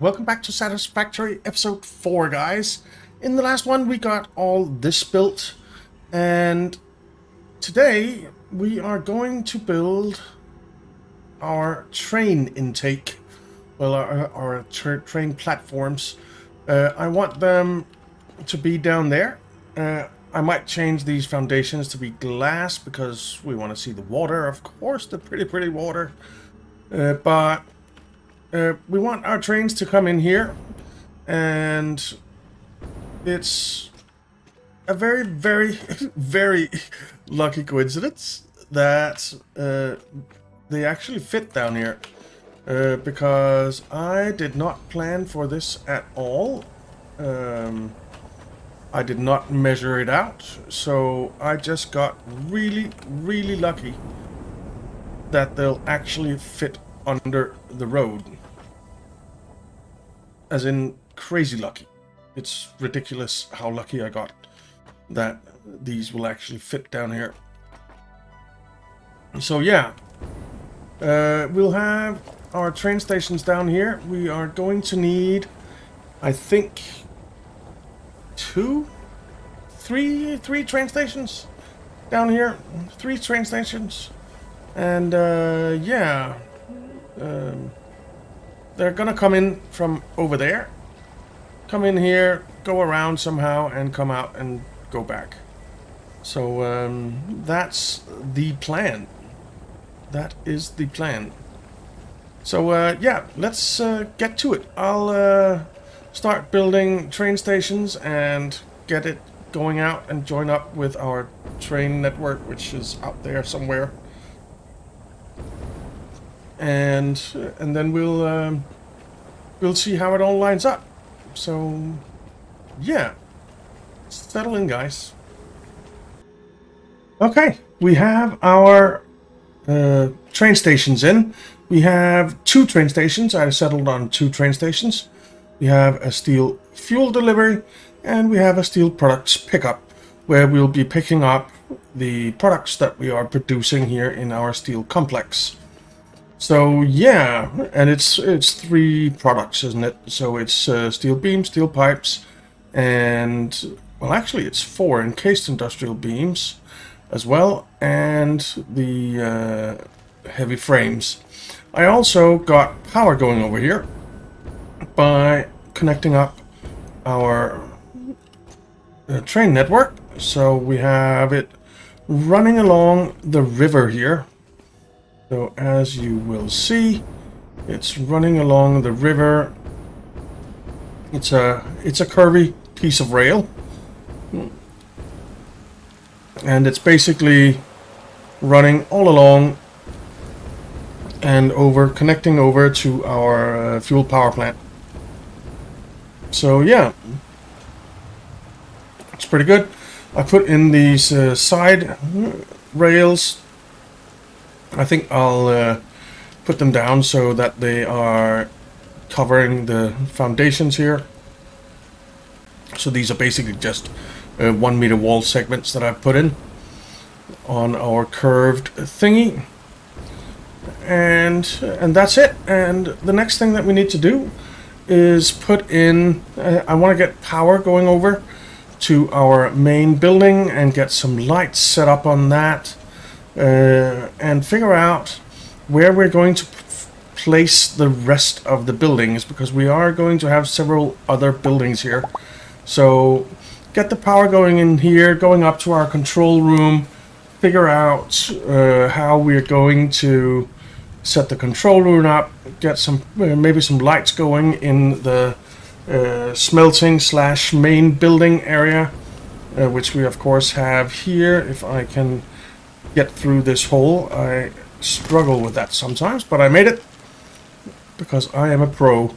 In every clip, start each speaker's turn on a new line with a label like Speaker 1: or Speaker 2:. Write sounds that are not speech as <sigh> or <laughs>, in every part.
Speaker 1: Welcome back to Satisfactory episode 4, guys. In the last one, we got all this built, and today we are going to build our train intake. Well, our, our tra train platforms. Uh, I want them to be down there. Uh, I might change these foundations to be glass because we want to see the water, of course, the pretty, pretty water. Uh, but uh, we want our trains to come in here, and it's a very, very, <laughs> very lucky coincidence that uh, they actually fit down here. Uh, because I did not plan for this at all. Um, I did not measure it out, so I just got really, really lucky that they'll actually fit under the road. As in, crazy lucky. It's ridiculous how lucky I got that these will actually fit down here. So yeah, uh, we'll have our train stations down here. We are going to need, I think, two, three, three train stations down here. Three train stations. And uh, yeah, um, they're gonna come in from over there. Come in here, go around somehow, and come out and go back. So um, that's the plan. That is the plan. So uh, yeah, let's uh, get to it. I'll uh, start building train stations and get it going out and join up with our train network, which is out there somewhere. And and then we'll um, we'll see how it all lines up. So yeah, settle in, guys. Okay, we have our uh, train stations in. We have two train stations. I settled on two train stations. We have a steel fuel delivery and we have a steel products pickup where we'll be picking up the products that we are producing here in our steel complex. So yeah, and it's it's three products, isn't it? So it's uh, steel beams, steel pipes, and well, actually it's four encased industrial beams as well, and the uh, heavy frames. I also got power going over here by connecting up our uh, train network. So we have it running along the river here. So as you will see, it's running along the river. It's a it's a curvy piece of rail. And it's basically running all along and over connecting over to our uh, fuel power plant. So yeah, it's pretty good. I put in these uh, side rails. I think I'll uh, put them down so that they are covering the foundations here. So these are basically just uh, one meter wall segments that I've put in on our curved thingy. And and that's it. And the next thing that we need to do is put in uh, I want to get power going over to our main building and get some lights set up on that uh, and figure out where we're going to place the rest of the buildings because we are going to have several other buildings here so get the power going in here going up to our control room figure out uh, how we're going to set the control room up, get some uh, maybe some lights going in the uh, smelting slash main building area, uh, which we of course have here. If I can get through this hole, I struggle with that sometimes, but I made it because I am a pro.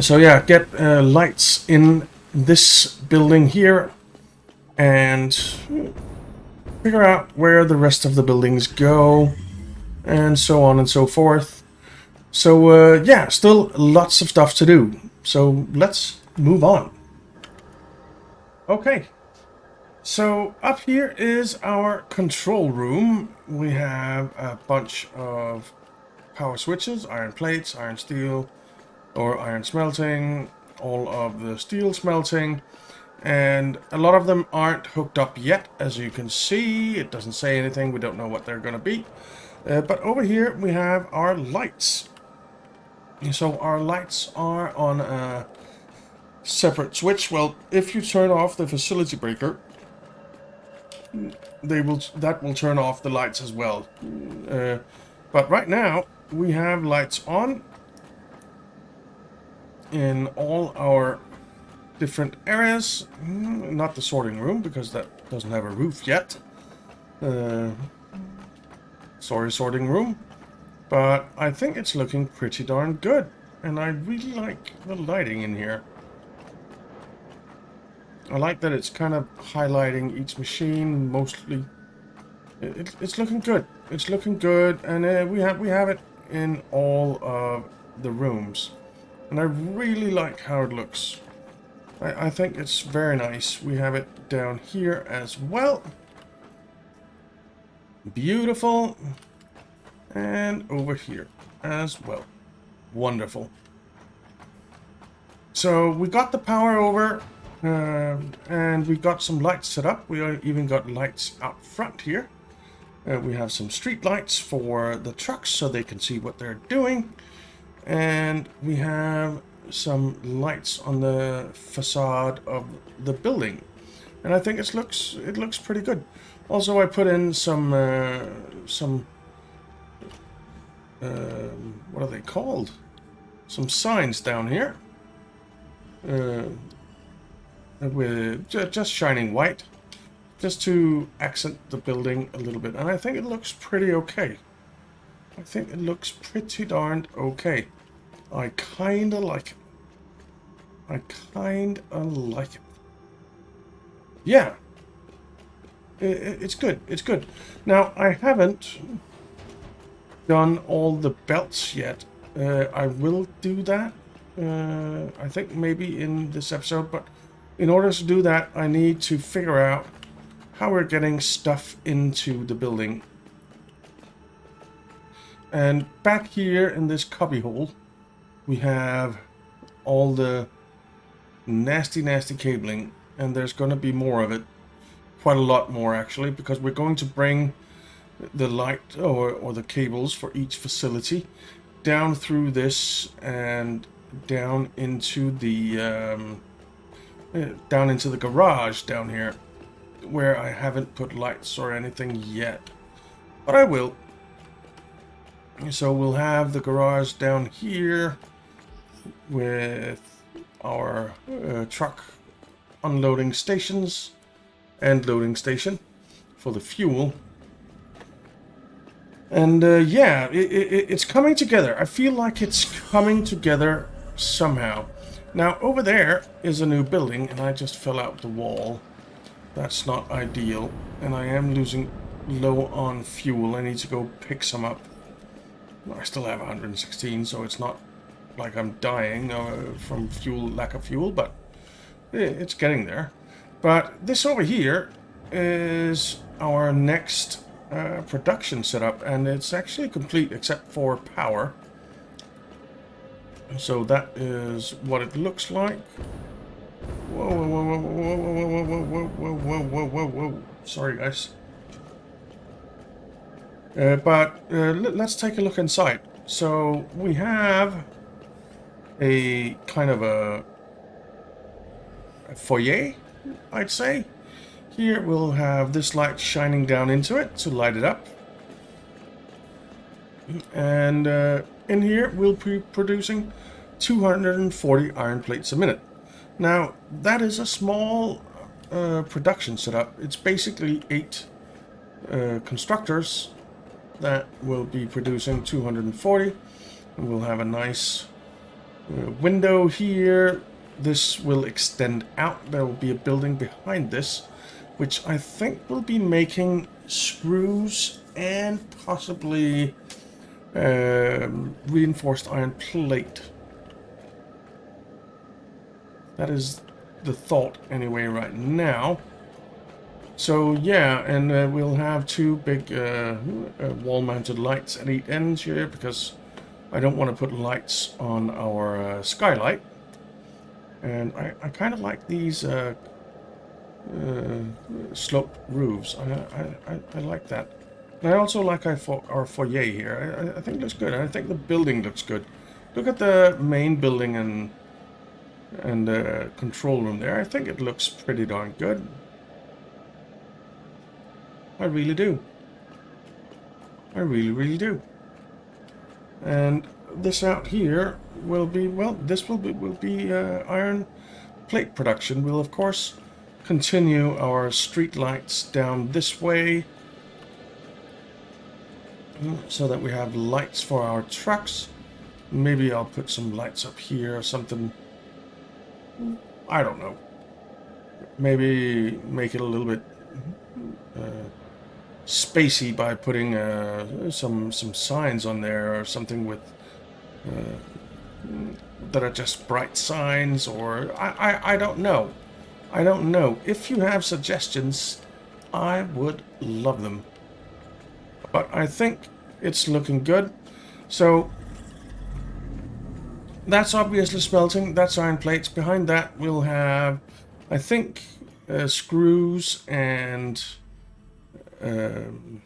Speaker 1: So yeah, get uh, lights in this building here and figure out where the rest of the buildings go, and so on and so forth. So, uh, yeah, still lots of stuff to do. So, let's move on. Okay. So, up here is our control room. We have a bunch of power switches, iron plates, iron steel, or iron smelting, all of the steel smelting, and a lot of them aren't hooked up yet, as you can see. It doesn't say anything, we don't know what they're going to be. Uh, but over here we have our lights. So our lights are on a separate switch. Well, if you turn off the facility breaker, they will that will turn off the lights as well. Uh, but right now we have lights on in all our different areas. Mm, not the sorting room because that doesn't have a roof yet. Uh, sorry, sorting room. But I think it's looking pretty darn good. And I really like the lighting in here. I like that it's kind of highlighting each machine mostly. It, it's looking good. It's looking good, and uh, we have we have it in all of the rooms, and I really like how it looks. I, I think it's very nice. We have it down here as well. Beautiful, and over here as well. Wonderful. So we got the power over. Um, and we got some lights set up. We even got lights out front here. Uh, we have some street lights for the trucks so they can see what they're doing. And we have some lights on the facade of the building. And I think it looks it looks pretty good. Also, I put in some uh, some uh, what are they called? Some signs down here. Uh, with just shining white just to accent the building a little bit. And I think it looks pretty okay. I think it looks pretty darned okay. I kinda like it. I kinda like it. Yeah. It's good. It's good. Now I haven't done all the belts yet. Uh, I will do that uh, I think maybe in this episode but in order to do that, I need to figure out how we're getting stuff into the building. And back here in this cubbyhole, we have all the nasty, nasty cabling. And there's going to be more of it. Quite a lot more, actually, because we're going to bring the light or, or the cables for each facility down through this and down into the um, down into the garage down here where I haven't put lights or anything yet. But I will. So we'll have the garage down here with our uh, truck unloading stations and loading station for the fuel. And uh, yeah, it, it, it's coming together. I feel like it's coming together somehow. Now, over there is a new building, and I just fell out the wall. That's not ideal, and I am losing low on fuel. I need to go pick some up. I still have 116, so it's not like I'm dying uh, from fuel, lack of fuel, but it's getting there. But this over here is our next uh, production setup, and it's actually complete except for power. So that is what it looks like. Whoa, whoa, whoa, whoa, whoa, whoa, whoa, whoa, whoa, whoa, whoa, whoa, whoa. Sorry, guys. Uh, but uh, let's take a look inside. So we have a kind of a, a foyer, I'd say. Here we'll have this light shining down into it to light it up. And uh, in here we'll be producing 240 iron plates a minute. Now, that is a small uh, production setup. It's basically eight uh, constructors that will be producing 240. And we'll have a nice uh, window here. This will extend out. There will be a building behind this, which I think will be making screws and possibly um, reinforced iron plate. That is the thought anyway right now. So yeah, and uh, we'll have two big uh, uh, wall-mounted lights at each ends here because I don't want to put lights on our uh, skylight. And I, I kind of like these uh, uh, sloped roofs. I, I, I, I, like that. I also like our, foyer here. I, I think looks good. I think the building looks good. Look at the main building and and the control room there. I think it looks pretty darn good. I really do. I really, really do. And this out here will be, well, this will be, will be uh, iron plate production. We'll, of course, continue our street lights down this way so that we have lights for our trucks. Maybe I'll put some lights up here or something. I don't know. Maybe make it a little bit uh, spacey by putting uh, some some signs on there or something with uh, that are just bright signs or I, I, I don't know. I don't know. If you have suggestions, I would love them. But I think it's looking good. So that's obviously smelting. That's iron plates. Behind that we'll have, I think, uh, screws and um,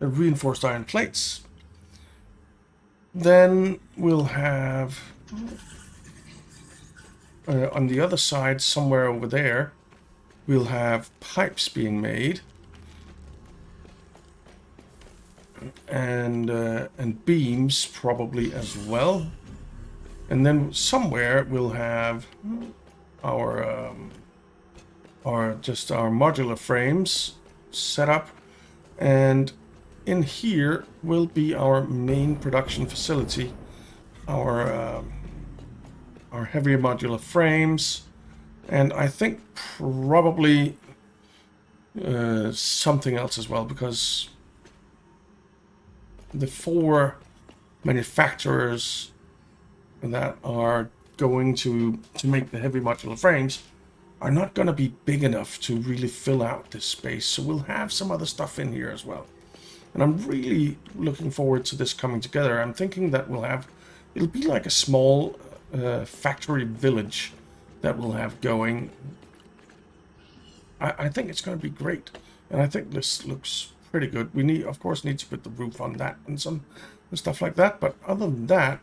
Speaker 1: reinforced iron plates. Then we'll have uh, on the other side, somewhere over there, we'll have pipes being made. And, uh, and beams probably as well. And then somewhere we'll have our, um, our just our modular frames set up. And in here will be our main production facility, our uh, our heavier modular frames, and I think probably uh, something else as well because the four manufacturers that are going to to make the heavy modular frames are not going to be big enough to really fill out this space. So we'll have some other stuff in here as well. And I'm really looking forward to this coming together. I'm thinking that we'll have, it'll be like a small uh, factory village that we'll have going. I, I think it's going to be great. And I think this looks pretty good. We need, of course, need to put the roof on that and some and stuff like that. But other than that,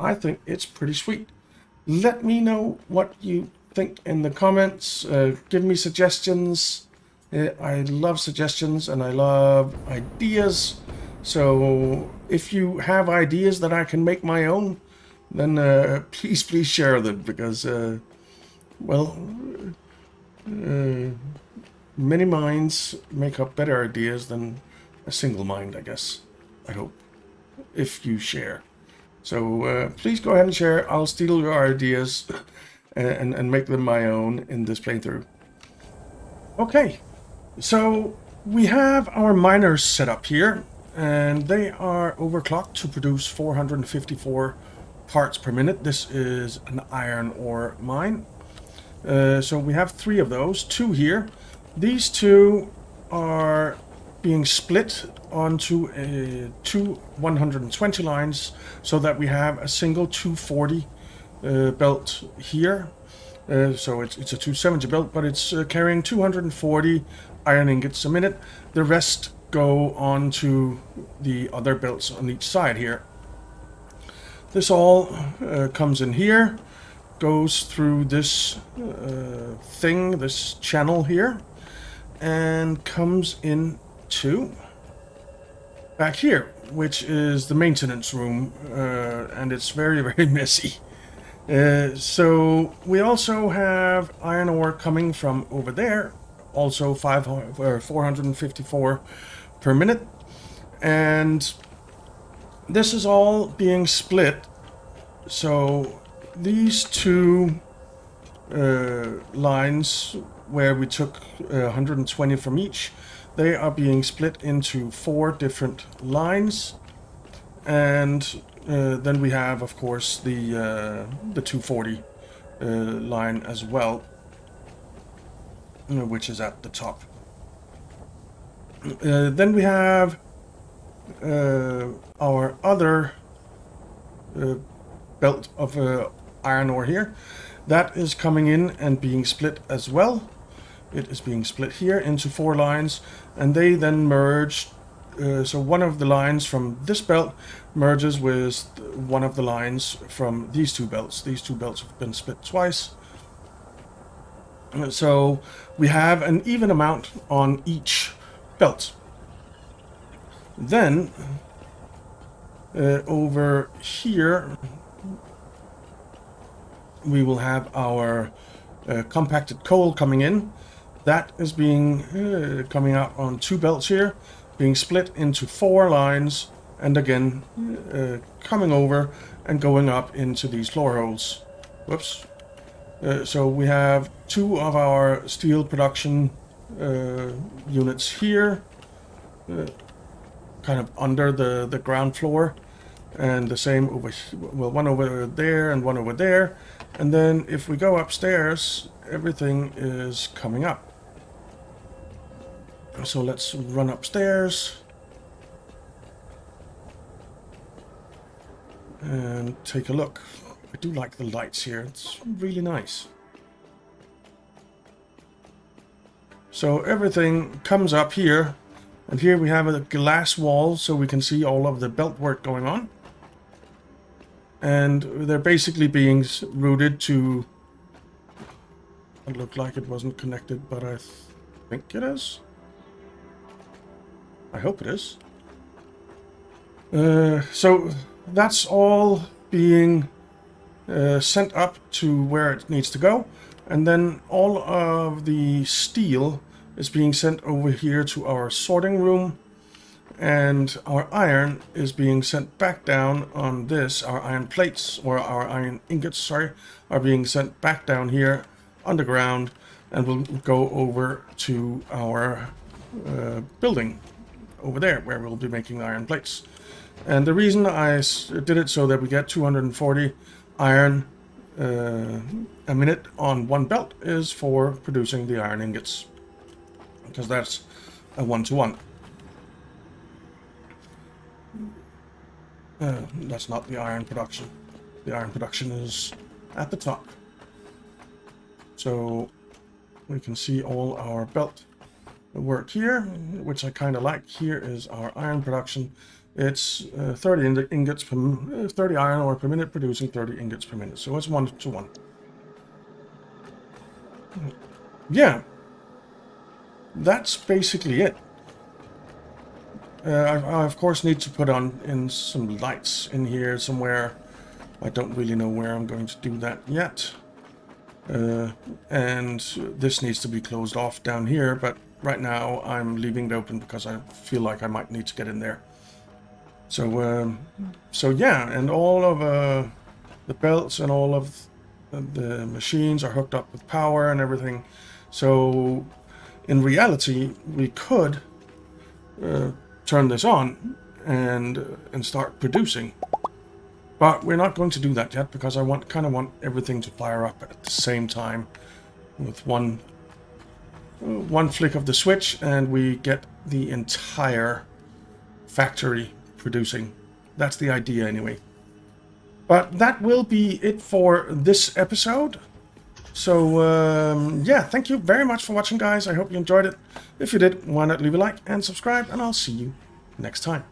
Speaker 1: I think it's pretty sweet. Let me know what you think in the comments. Uh, give me suggestions. Uh, I love suggestions and I love ideas. So if you have ideas that I can make my own, then uh, <laughs> please, please share them because, uh, well, uh, many minds make up better ideas than a single mind, I guess. I hope. If you share. So uh, please go ahead and share. I'll steal your ideas. <laughs> and, and make them my own in this playthrough. Okay, so we have our miners set up here, and they are overclocked to produce 454 parts per minute. This is an iron ore mine. Uh, so we have three of those, two here. These two are being split onto uh, two 120 lines so that we have a single 240 uh, belt here. Uh, so it's, it's a 270 belt, but it's uh, carrying 240 iron ingots a minute. The rest go on to the other belts on each side here. This all uh, comes in here, goes through this uh, thing, this channel here, and comes into back here, which is the maintenance room, uh, and it's very, <laughs> very messy. Uh, so we also have iron ore coming from over there, also 500, or 454 per minute. And this is all being split. So these two uh, lines where we took uh, 120 from each, they are being split into four different lines. And uh, then we have, of course, the uh, the 240 uh, line as well, uh, which is at the top. Then we have our other belt of iron ore here. That is coming in and being split as well. It is being split here into four lines, and they then merge. Uh, so one of the lines from this belt merges with one of the lines from these two belts. These two belts have been split twice. So we have an even amount on each belt. Then uh, over here we will have our uh, compacted coal coming in. That is being uh, coming out on two belts here, being split into four lines, and again uh, coming over and going up into these floor holes. Whoops. Uh, so we have two of our steel production uh, units here, uh, kind of under the, the ground floor, and the same over, well, one over there and one over there. And then if we go upstairs, everything is coming up. So let's run upstairs. And take a look. I do like the lights here. It's really nice. So everything comes up here. And here we have a glass wall so we can see all of the belt work going on and they're basically being routed to it looked like it wasn't connected but I th think it is I hope it is. Uh, so that's all being uh, sent up to where it needs to go. And then all of the steel is being sent over here to our sorting room. And our iron is being sent back down on this. Our iron plates, or our iron ingots, sorry, are being sent back down here underground and will go over to our uh, building over there where we'll be making iron plates. And the reason I did it so that we get 240 iron uh, a minute on one belt is for producing the iron ingots because that's a one-to-one. -one. Uh, that's not the iron production. The iron production is at the top. So we can see all our belt work here, which I kind of like. Here is our iron production. It's uh, 30 ingots per uh, 30 iron ore per minute, producing 30 ingots per minute. So it's one to one. Yeah, that's basically it. Uh, I, I, of course need to put on in some lights in here somewhere. I don't really know where I'm going to do that yet. Uh, and this needs to be closed off down here, but right now I'm leaving it open because I feel like I might need to get in there. So, um, so yeah, and all of uh, the belts and all of the machines are hooked up with power and everything. So, in reality, we could uh, turn this on and and start producing. But we're not going to do that yet because I want kind of want everything to fire up at the same time with one one flick of the switch and we get the entire factory producing. That's the idea anyway. But that will be it for this episode. So, um, yeah, thank you very much for watching, guys. I hope you enjoyed it. If you did, why not leave a like and subscribe, and I'll see you next time.